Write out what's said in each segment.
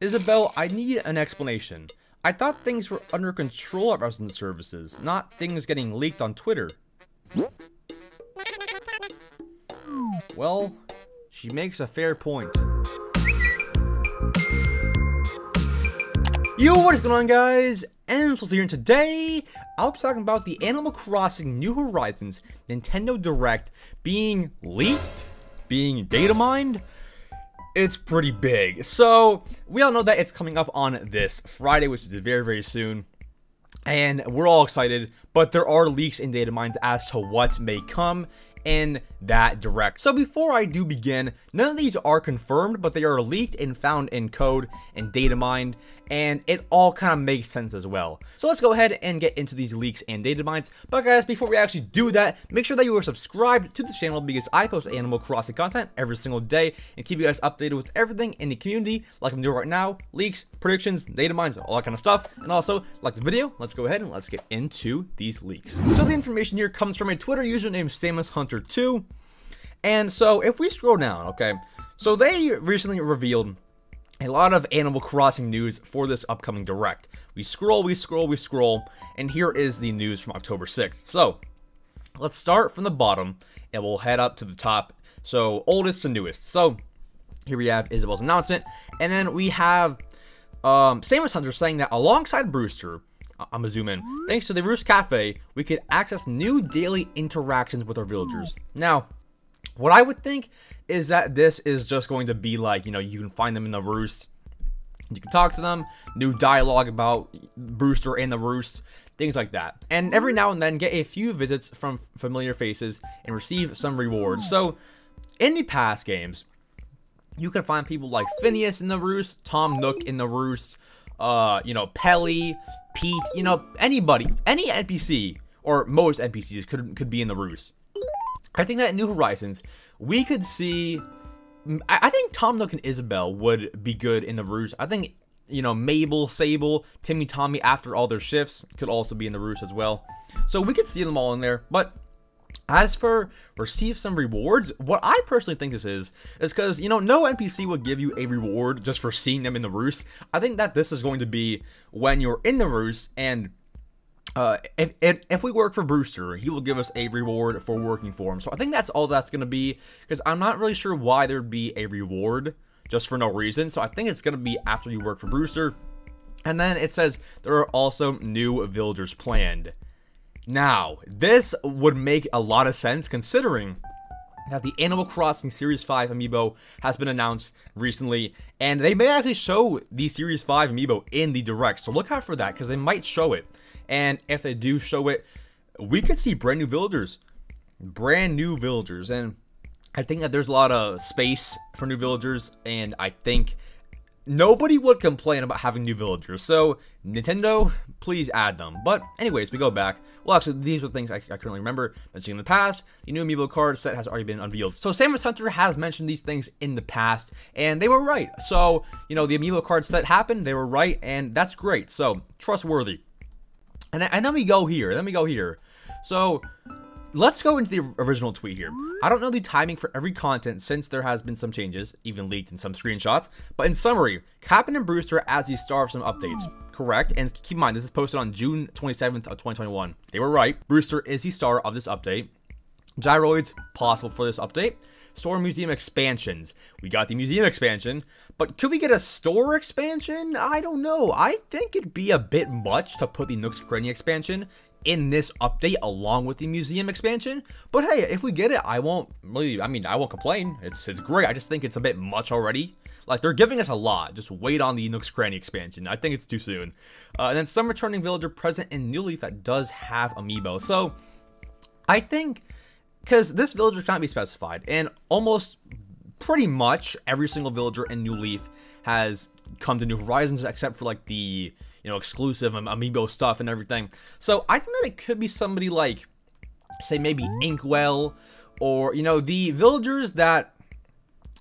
Isabelle, I need an explanation. I thought things were under control at Resident Services, not things getting leaked on Twitter. Well, she makes a fair point. Yo, what is going on guys? Ansels here and today, I'll be talking about the Animal Crossing New Horizons Nintendo Direct being leaked, being data mined, it's pretty big. So, we all know that it's coming up on this Friday, which is very, very soon. And we're all excited, but there are leaks and data mines as to what may come in that direct. So before I do begin, none of these are confirmed, but they are leaked and found in code and data mined, and it all kind of makes sense as well. So let's go ahead and get into these leaks and data mines. But guys, before we actually do that, make sure that you are subscribed to the channel because I post Animal Crossing content every single day and keep you guys updated with everything in the community like I'm doing right now, leaks, predictions, data mines, all that kind of stuff. And also, like the video, let's go ahead and let's get into these leaks. So the information here comes from a Twitter user named Samus Hunter 2 and so if we scroll down, okay, so they recently revealed a lot of Animal Crossing news for this upcoming Direct. We scroll, we scroll, we scroll, and here is the news from October 6th. So, let's start from the bottom, and we'll head up to the top. So, oldest to newest. So, here we have Isabelle's announcement, and then we have um, Samus Hunter saying that alongside Brewster, I'm gonna zoom in. Thanks to the Roost Cafe, we could access new daily interactions with our villagers. Now, what I would think is that this is just going to be like, you know, you can find them in the roost. You can talk to them, new dialogue about Brewster and the roost, things like that. And every now and then get a few visits from familiar faces and receive some rewards. So, in the past games, you can find people like Phineas in the roost, Tom Nook in the roost, uh, you know, Pelly, Pete, you know, anybody, any NPC, or most NPCs could, could be in the roost. I think that in New Horizons, we could see. I think Tom Nook and Isabelle would be good in the Roost. I think, you know, Mabel, Sable, Timmy, Tommy, after all their shifts, could also be in the Roost as well. So we could see them all in there. But as for receive some rewards, what I personally think this is, is because, you know, no NPC would give you a reward just for seeing them in the Roost. I think that this is going to be when you're in the Roost and uh, if, if, if we work for Brewster, he will give us a reward for working for him. So I think that's all that's going to be, because I'm not really sure why there'd be a reward just for no reason. So I think it's going to be after you work for Brewster. And then it says there are also new villagers planned. Now, this would make a lot of sense considering that the Animal Crossing Series 5 amiibo has been announced recently, and they may actually show the Series 5 amiibo in the Direct, so look out for that, because they might show it. And if they do show it, we could see brand new villagers. Brand new villagers. And I think that there's a lot of space for new villagers. And I think nobody would complain about having new villagers. So, Nintendo, please add them. But, anyways, we go back. Well, actually, these are things I, I currently remember mentioning in the past. The new amiibo card set has already been unveiled. So, Samus Hunter has mentioned these things in the past, and they were right. So, you know, the amiibo card set happened, they were right, and that's great. So, trustworthy. And, and then we go here. Then we go here. So let's go into the original tweet here. I don't know the timing for every content since there has been some changes, even leaked in some screenshots. But in summary, Kapp'n and Brewster as the star of some updates. Correct. And keep in mind, this is posted on June 27th of 2021. They were right. Brewster is the star of this update. Gyroids, possible for this update. Store Museum expansions. We got the museum expansion, but could we get a store expansion? I don't know. I think it'd be a bit much to put the Nook's Cranny expansion in this update along with the museum expansion. But hey, if we get it, I won't really, I mean, I won't complain. It's, it's great. I just think it's a bit much already. Like, they're giving us a lot. Just wait on the Nook's Cranny expansion. I think it's too soon. Uh, and then some returning villager present in New Leaf that does have amiibo. So, I think because this villager cannot be specified, and almost pretty much every single villager in New Leaf has come to New Horizons except for like the you know exclusive amiibo stuff and everything. So I think that it could be somebody like, say maybe Inkwell, or you know the villagers that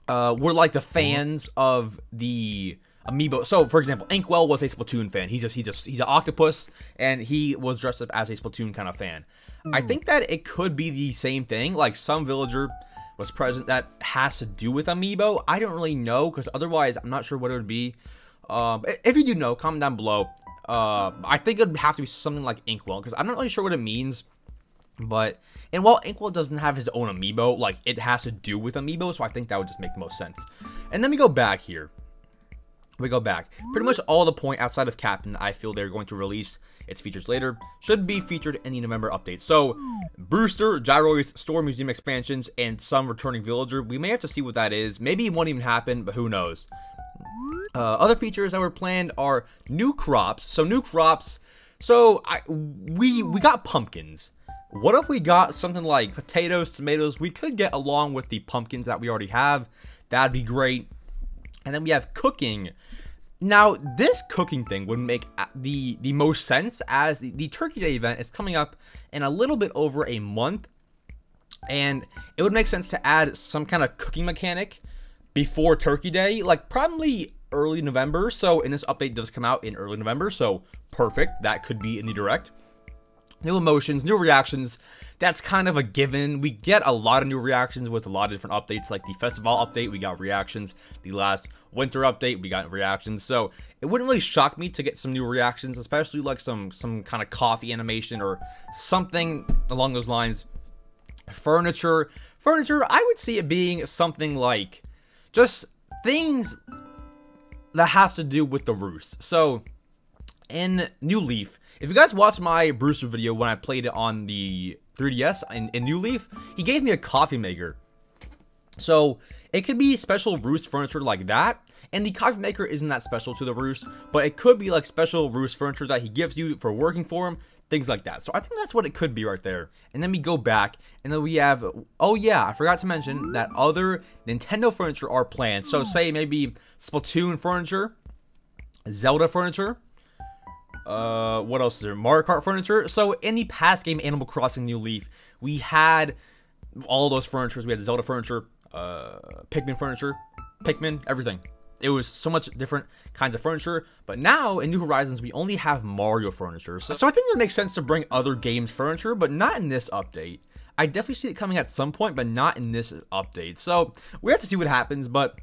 uh, were like the fans of the amiibo. So, for example, Inkwell was a Splatoon fan. He's just he's just he's an octopus, and he was dressed up as a Splatoon kind of fan. I hmm. think that it could be the same thing. Like some villager was present that has to do with amiibo. I don't really know because otherwise I'm not sure what it would be. Um, if you do know, comment down below. Uh, I think it'd have to be something like Inkwell, because I'm not really sure what it means. But, and while Inkwell doesn't have his own amiibo, like, it has to do with amiibo, so I think that would just make the most sense. And then we go back here. We go back. Pretty much all the point outside of Kapp'n, I feel they're going to release its features later, should be featured in the November update. So, Brewster, Gyroid's Store Museum expansions, and some returning villager. We may have to see what that is. Maybe it won't even happen, but who knows. Uh, other features that were planned are new crops. So new crops. So I we we got pumpkins. What if we got something like potatoes, tomatoes? We could get along with the pumpkins that we already have. That'd be great. And then we have cooking. Now, this cooking thing would make uh, the the most sense as the, the Turkey Day event is coming up in a little bit over a month. And it would make sense to add some kind of cooking mechanic before Turkey Day, like probably early November. So, and this update does come out in early November, so perfect. That could be in the direct. New emotions, new reactions. That's kind of a given. We get a lot of new reactions with a lot of different updates, like the festival update, we got reactions. The last winter update, we got reactions. So it wouldn't really shock me to get some new reactions, especially like some some kind of coffee animation or something along those lines. Furniture, furniture. I would see it being something like just things that have to do with the roost. So, in New Leaf, if you guys watched my Brewster video when I played it on the 3DS in, in New Leaf, he gave me a coffee maker. So, it could be special roost furniture like that, and the coffee maker isn't that special to the roost, but it could be like special roost furniture that he gives you for working for him, things like that. So I think that's what it could be right there. And then we go back, and then we have, oh yeah, I forgot to mention that other Nintendo furniture are planned. So say maybe Splatoon furniture, Zelda furniture, uh, what else is there? Mario Kart furniture. So in the past game Animal Crossing New Leaf, we had all those furnitures. We had Zelda furniture, uh, Pikmin furniture, Pikmin, everything. It was so much different kinds of furniture, but now in New Horizons we only have Mario furniture. So, so I think it makes sense to bring other games furniture, but not in this update. I definitely see it coming at some point, but not in this update. So we have to see what happens, but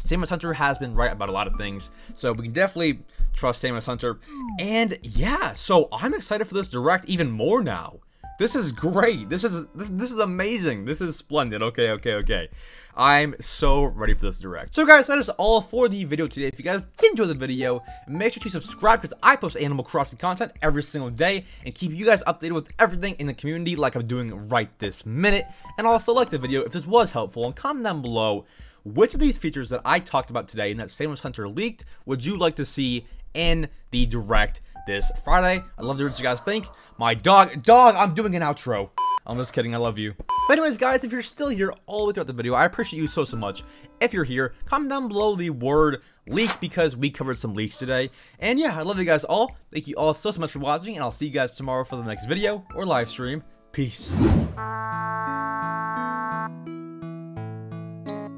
Samus Hunter has been right about a lot of things, so we can definitely trust Samus Hunter. And yeah, so I'm excited for this direct even more now. This is great. This is this, this is amazing. This is splendid. Okay, okay, okay. I'm so ready for this direct. So guys, that is all for the video today. If you guys did enjoy the video, make sure to subscribe because I post Animal Crossing content every single day and keep you guys updated with everything in the community like I'm doing right this minute. And also like the video if this was helpful and comment down below which of these features that I talked about today and that Samus Hunter leaked would you like to see in the direct this Friday. I'd love to hear what you guys think. My dog, dog, I'm doing an outro. I'm just kidding, I love you. But anyways, guys, if you're still here all the way throughout the video, I appreciate you so, so much. If you're here, comment down below the word leak because we covered some leaks today. And yeah, I love you guys all. Thank you all so, so much for watching, and I'll see you guys tomorrow for the next video or live stream. Peace.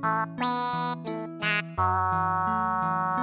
Oh, baby, not oh.